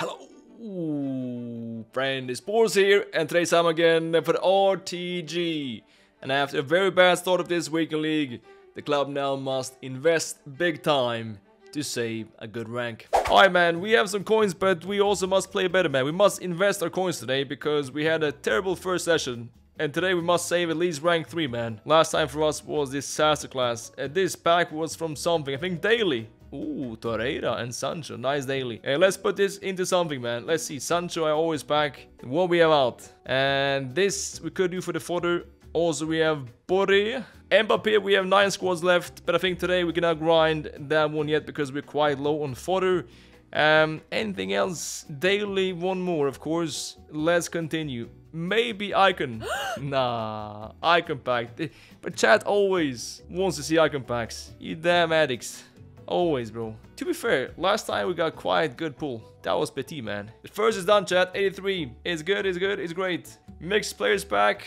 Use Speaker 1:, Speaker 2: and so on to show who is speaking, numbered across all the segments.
Speaker 1: Hello, friend. It's Boras here, and today's time again for RTG. And after a very bad start of this weekend league, the club now must invest big time to save a good rank. Alright man, we have some coins, but we also must play better man. We must invest our coins today because we had a terrible first session. And today we must save at least rank 3 man. Last time for us was this disaster class. And this pack was from something, I think daily. Ooh, Torreira and Sancho. Nice daily. Uh, let's put this into something, man. Let's see. Sancho, I always back. What we have out. And this we could do for the fodder. Also, we have Borre. Mbappe, we have 9 squads left. But I think today we cannot grind that one yet because we're quite low on fodder. Um, anything else? Daily, one more, of course. Let's continue. Maybe icon. nah, icon pack. But chat always wants to see icon packs. You damn addicts. Always, bro. To be fair, last time we got quite good pull. That was Petit, man. The first is done, chat. 83. It's good, it's good, it's great. Mixed players pack.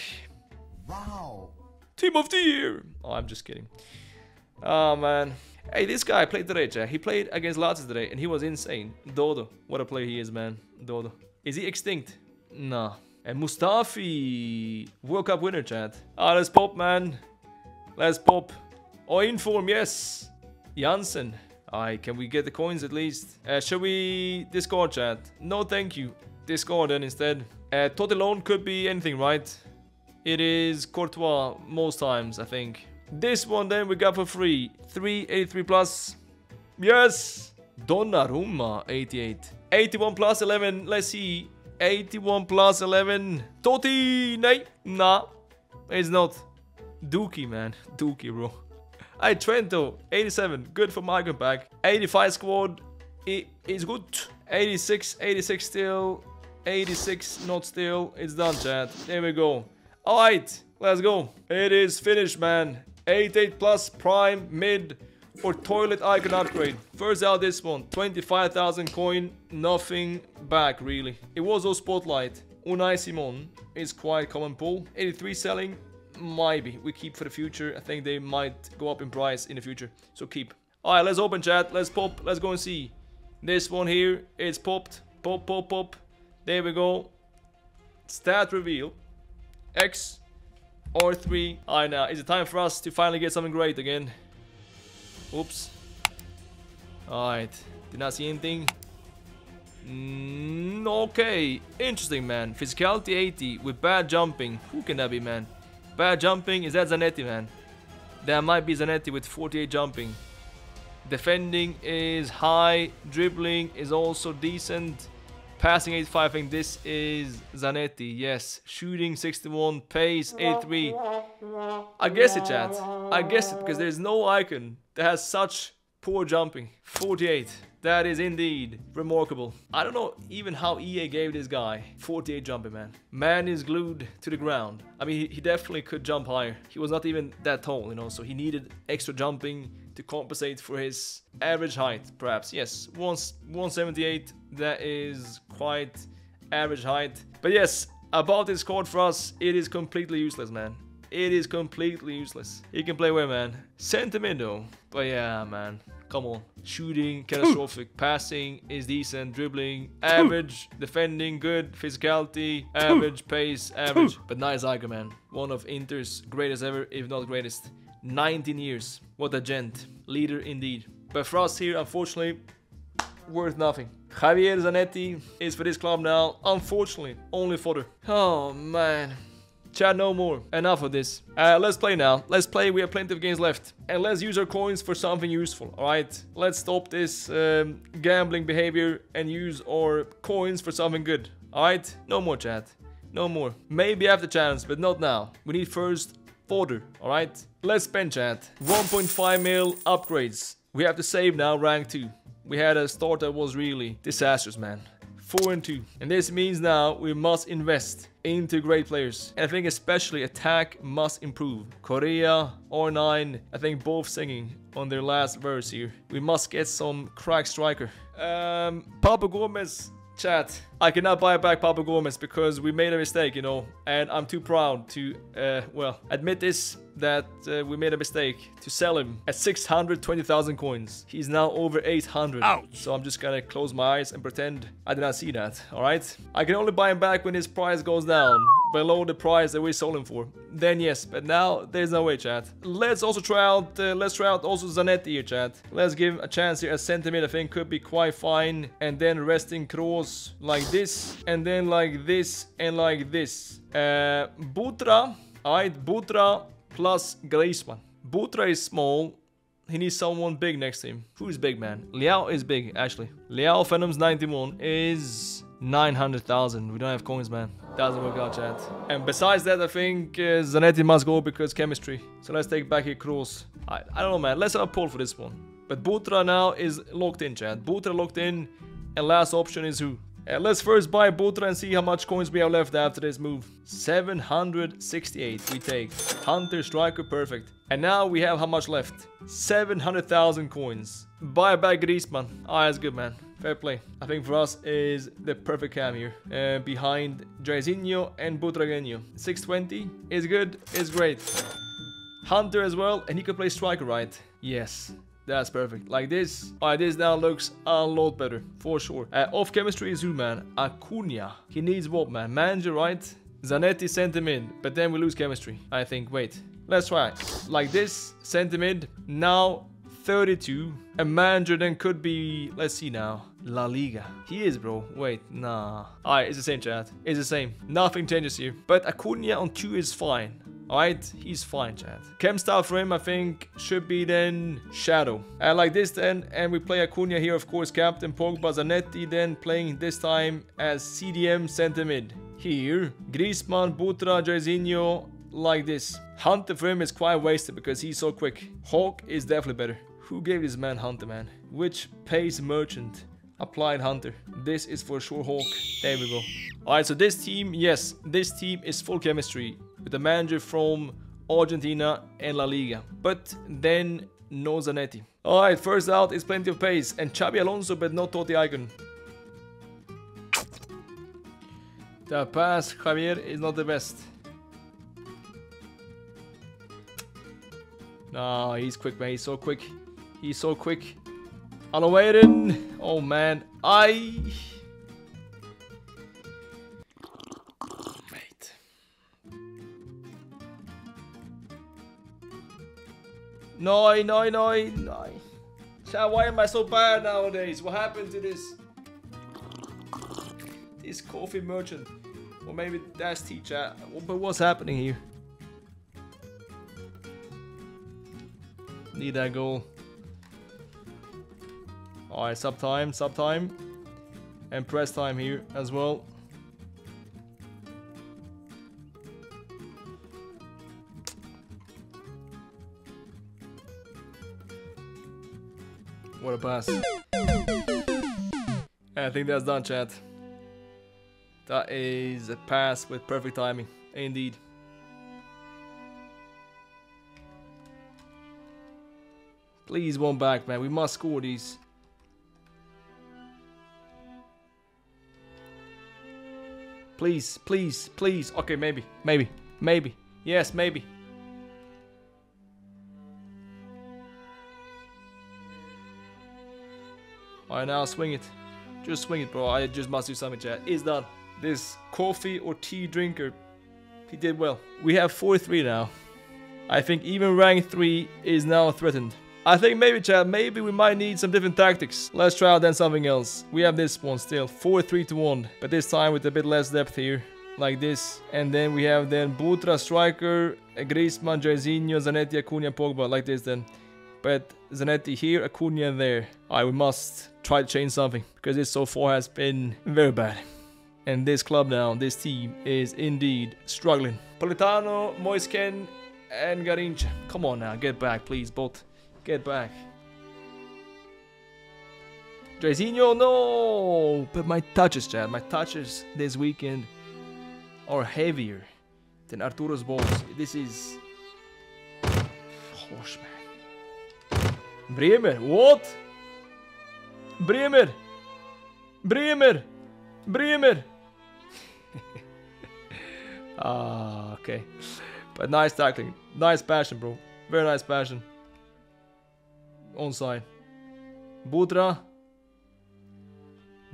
Speaker 1: Wow. Team of the year. Oh, I'm just kidding. Oh, man. Hey, this guy played today, chat. He played against Lazio today, and he was insane. Dodo. What a player he is, man. Dodo. Is he extinct? Nah. And Mustafi. World Cup winner, chat. Ah, let's pop, man. Let's pop. Oh, inform, yes. Janssen. Alright, can we get the coins at least? Uh, shall we Discord chat? No, thank you. Discord then instead. Uh, Totti could be anything, right? It is Courtois most times, I think. This one then we got for free. 383 plus. Yes! Donnarumma, 88. 81 plus 11, let's see. 81 plus 11. Totti! Nay, nah. It's not. Dookie, man. Dookie, bro. Hey, Trento, 87, good for my back. 85 squad, it is good. 86, 86 still. 86, not still. It's done, chat. There we go. Alright, let's go. It is finished, man. 88 plus prime, mid, or toilet icon upgrade. First out this one, 25,000 coin, nothing back really. It was all spotlight. Unai Simon is quite common pool. 83 selling, Maybe. We keep for the future. I think they might go up in price in the future. So keep. Alright, let's open chat. Let's pop. Let's go and see. This one here. It's popped. Pop, pop, pop. There we go. Stat reveal. X or 3. Alright now. Is it time for us to finally get something great again? Oops. Alright. Did not see anything. Mm, okay. Interesting, man. Physicality 80 with bad jumping. Who can that be, man? Bad jumping, is that Zanetti, man? That might be Zanetti with 48 jumping. Defending is high. Dribbling is also decent. Passing 85, I think this is Zanetti. Yes. Shooting 61. Pace 83. I guess it, chat. I guess it because there's no icon that has such poor jumping. 48. That is indeed remarkable. I don't know even how EA gave this guy 48 jumping, man. Man is glued to the ground. I mean, he, definitely could jump higher. He was not even that tall, you know, so he needed extra jumping to compensate for his average height, perhaps. Yes, 178, that is quite average height. But yes, about this card for us, it is completely useless, man. It is completely useless. He can play where, man? Sentimento. But yeah, man. Come on. Shooting, catastrophic. Passing is decent. Dribbling, average. Defending, good. Physicality, average. Pace, average. But nice icon, man. One of Inter's greatest ever, if not greatest. 19 years. What a gent. Leader indeed. But for us here, unfortunately, worth nothing. Javier Zanetti is for this club now. Unfortunately, only fodder. Oh, man. Chat no more. Enough of this. Uh, let's play now. Let's play. We have plenty of games left. And let's use our coins for something useful. Alright? Let's stop this um, gambling behavior and use our coins for something good. Alright? No more chat. No more. Maybe after chance, but not now. We need first fodder. Alright? Let's spend chat. 1.5 mil upgrades. We have to save now rank 2. We had a start that was really disastrous, man. 4 and 2. And this means now we must invest into great players. And I think especially attack must improve. Correa, R9, I think both singing on their last verse here. We must get some crack striker. Um, Papu Gomez Chat, I cannot buy back Papu Gomez because we made a mistake, you know, and I'm too proud to, uh, well, admit this, that uh, we made a mistake to sell him at 620,000 coins. He's now over 800.
Speaker 2: Ouch.
Speaker 1: So I'm just gonna close my eyes and pretend I did not see that, alright? I can only buy him back when his price goes down below the price that we sold him for. Then yes, but now there's no way, chat. Let's also try out, uh, let's try out also Zanetti here, chat. Let's give him a chance here. A centimeter, I think, could be quite fine. And then resting cross like this, and then like this, and like this. Uh, Butra, alright, Butra plus Griezmann. Butra is small. He needs someone big next to him. Who is big, man? Leão is big, actually. Leão Phantoms 91 is 900,000. We don't have coins, man. Doesn't work out, chat. And besides that, I think uh, Zanetti must go because chemistry. So let's take back here Kroos. I, I don't know, man. Let's have a poll for this one. But Butra now is locked in, chat. Butra locked in. And last option is who? Uh, let's first buy Butra and see how much coins we have left after this move. 768 we take. Hunter, Striker, perfect. And now we have how much left? 700,000 coins. Buy back Griezmann. Ah, that's good, man. Fair play. I think for us is the perfect cam here. Uh, behind Jairzinho and Butragueño. 620 is good, is great. Hunter as well, and he can play striker, right? Yes. That's perfect. Like this. Alright, this now looks a lot better. For sure. Uh, off chemistry is who, man? Acuna. He needs what, man? Manager, right? Zanetti sent him in. But then we lose chemistry. I think. Wait. Let's try. Like this. Sent him in. Now 32. A manager then could be, let's see now, La Liga. He is, bro. Wait, nah. Alright, it's the same chat. It's the same. Nothing changes here. But Acuna on 2 is fine. Alright, he's fine, chat. Chem style for him, I think, should be then Shadow. And like this then, and we play Acuna here, of course, Captain Pogba Zanetti, then playing this time as CDM center mid. Here, Griezmann, Butra, Jairzinho, like this. Hunter for him is quite wasted because he's so quick. Hawk is definitely better. Who gave this man Hunter, man? Which pays merchant? Applied Hunter. This is for sure Hawk. There we go. Alright, so this team, yes, this team is full chemistry. With a manager from Argentina and La Liga. But then no Zanetti. Alright, first out is plenty of pace. And Xabi Alonso, but not Totti Icon. The pass, Javier, is not the best. No, he's quick, man. He's so quick. He's so quick. Unawaited. Oh, man. I... No, no, no, no. Chat, why am I so bad nowadays? What happened to this? This coffee merchant. Or maybe that's teacher. But what's happening here? Need that goal. Alright, sub time, sub time. And press time here as well. What a pass. I think that's done, chat. That is a pass with perfect timing. Indeed. Please one back, man. We must score these. Please, please, please. Okay, maybe, maybe, maybe. Yes, maybe. Alright, now swing it. Just swing it, bro. I just must do something, chat. It's done. This coffee or tea drinker, he did well. We have 4-3 now. I think even rank 3 is now threatened. I think maybe, chat, maybe we might need some different tactics. Let's try out then something else. We have this one still, 4-3 to 1. But this time with a bit less depth here. Like this. And then we have then Butra, Striker, Griezmann, Jairzinho, Zanetti, Acuna, Pogba. Like this then. But Zanetti here, Acuna there. I we must try to change something. Because this so far has been very bad. And this club now, this team, is indeed struggling. Politano, Moisken, and Garrincha. Come on now, get back please, both. Get back. Jairzinho, no! But my touches, Chad, my touches this weekend are heavier than Arturo's balls. This is... Gosh, man. Bremer, what? Bremer! Bremer! Bremer! ah, okay. But nice tackling. Nice passion, bro. Very nice passion. Onside. Butra.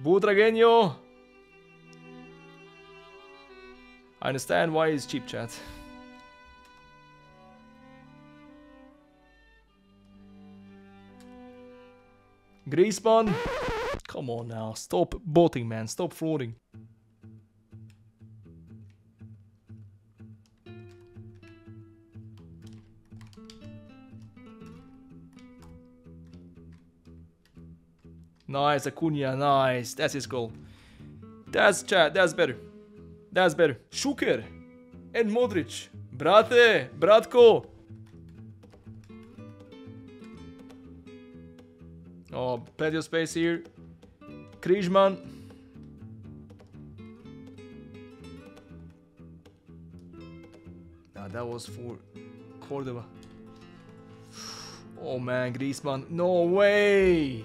Speaker 1: Butra genio. I understand why he's cheap chat. Griezmann. Come on now. Stop botting, man. Stop frauding. Nice, Acuna, nice. That's his goal. That's chat, that's better. That's better. Suker and Modric. Brate, bratko. Oh, plenty of space here. Križman. Ah, that was for Cordova. Oh man, Griezmann. No way!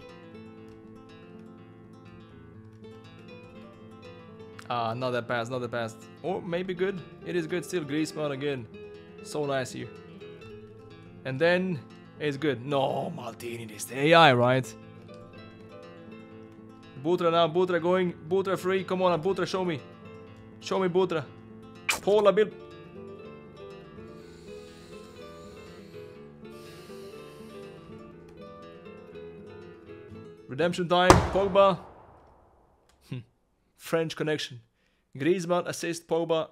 Speaker 1: Ah, not that fast, not that fast. Or maybe good. It is good still. Griezmann again. So nice here. And then it's good. No, Maldini, this AI, right? Butra now, Butra going. Butra free. Come on, Butra, show me. Show me Butra. Paul Labile. Redemption time. Pogba. French connection. Griezmann assist Pogba.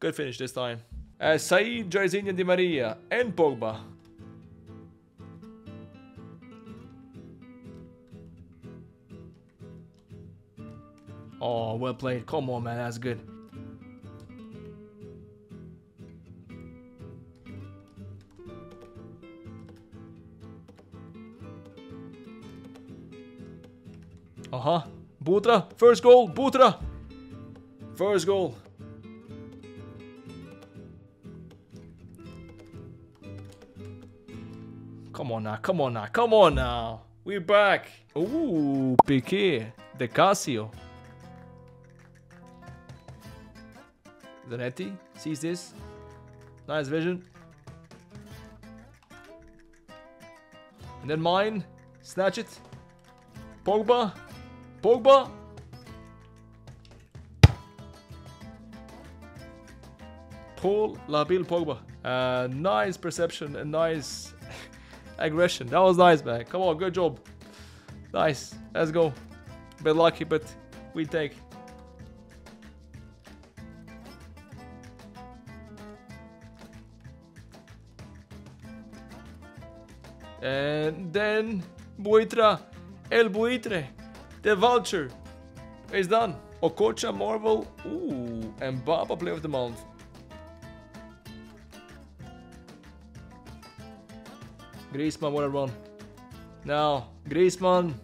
Speaker 1: Good finish this time. Uh, Said, Jairzinho, Di Maria, and Pogba. Oh, well played. Come on, man. That's good. Uh-huh. Butra, first goal, Butra. First goal. Come on now, come on now, come on now. We're back. Ooh, Piqué, De Casio. Zanetti sees this. Nice vision. And then mine. Snatch it. Pogba. Pogba. Paul Labile Pogba. Uh, nice perception and nice aggression. That was nice, man. Come on, good job. Nice. Let's go. Bit lucky, but we take. And then Buitra, El Buitre, the Vulture is done. Okocha, Marvel, ooh, and Baba Play of the Month. Griezmann, what a run. Now, Griezmann.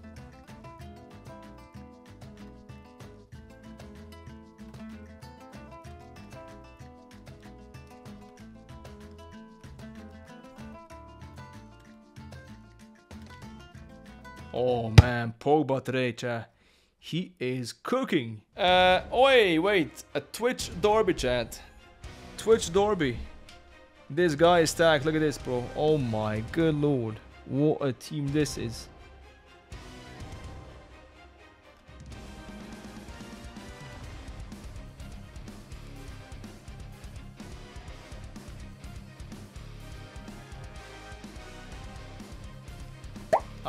Speaker 1: Oh man, Pogba today, chat. He is cooking. Uh, oh wait, wait. A Twitch Derby chat. Twitch Derby. This guy is stacked. Look at this, bro. Oh my good lord. What a team this is.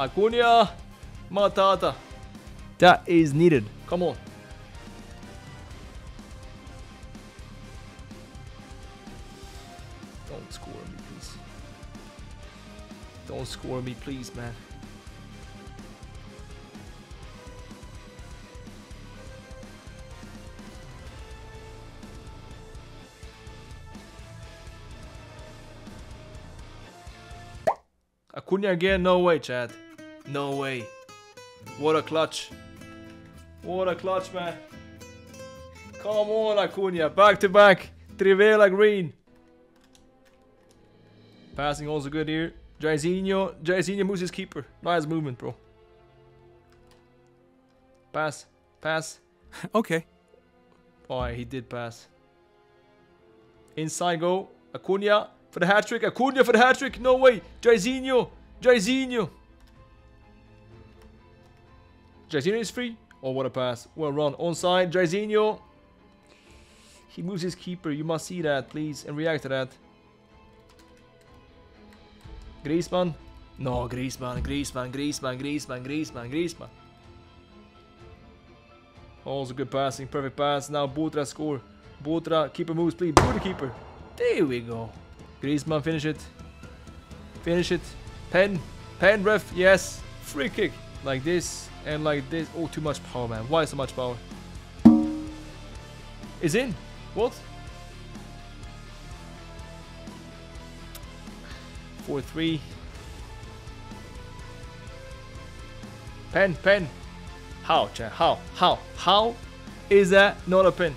Speaker 1: Acuna Matata. That is needed. Come on. Don't score me, please. Don't score me, please, man. Acuna again? No way, Chad. No way. What a clutch. What a clutch, man. Come on, Acuna. Back to back. Trivela Green. Passing also good here. Jairzinho. Jairzinho moves his keeper. Nice movement, bro. Pass. Pass.
Speaker 2: okay.
Speaker 1: Oh, he did pass. Inside go. Acuna for the hat trick. Acuna for the hat trick. No way. Jairzinho. Jairzinho. Jairzinho is free. Oh, what a pass. Well run. Onside. Jairzinho. He moves his keeper. You must see that, please, and react to that. Griezmann. No, Griezmann, Griezmann, Griezmann, Griezmann, Griezmann, Griezmann. Also good passing, perfect pass. Now Butra score. Butra, keeper moves, please. Butra keeper. There we go. Griezmann, finish it. Finish it. Pen. Pen, ref. Yes. Free kick. Like this and like this. Oh, too much power, man. Why so much power? Is in. What? 4-3. Pen, pen. How? How? How? How is that not a pin?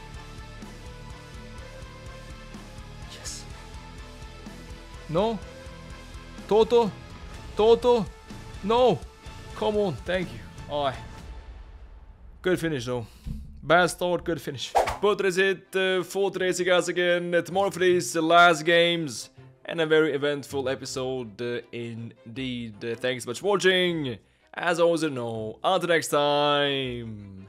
Speaker 1: Yes. No. Toto. Toto. No. Come on. Thank you. Alright. Good finish though. Bad start, good finish. But that is it uh, for today's guys again. Uh, tomorrow for these last games. And a very eventful episode uh, indeed. Uh, thanks so much for watching. As always, you know, until next time.